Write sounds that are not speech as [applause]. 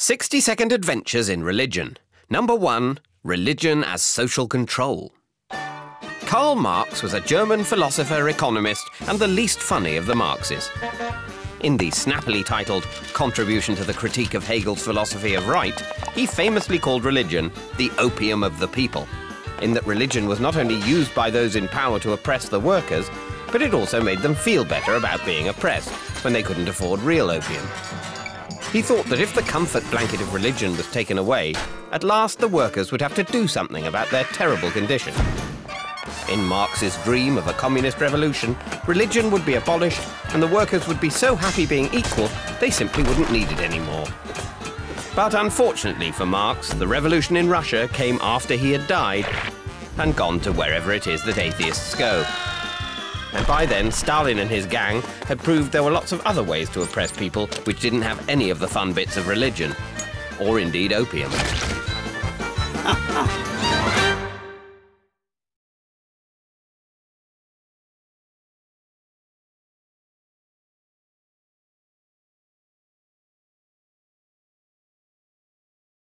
60 Second Adventures in Religion. Number one, Religion as Social Control. Karl Marx was a German philosopher, economist, and the least funny of the Marxists. In the snappily titled Contribution to the Critique of Hegel's Philosophy of Right, he famously called religion the opium of the people, in that religion was not only used by those in power to oppress the workers, but it also made them feel better about being oppressed when they couldn't afford real opium. He thought that if the comfort blanket of religion was taken away, at last the workers would have to do something about their terrible condition. In Marx's dream of a communist revolution, religion would be abolished and the workers would be so happy being equal, they simply wouldn't need it anymore. But unfortunately for Marx, the revolution in Russia came after he had died and gone to wherever it is that atheists go. And by then, Stalin and his gang had proved there were lots of other ways to oppress people which didn't have any of the fun bits of religion, or indeed opium. [laughs]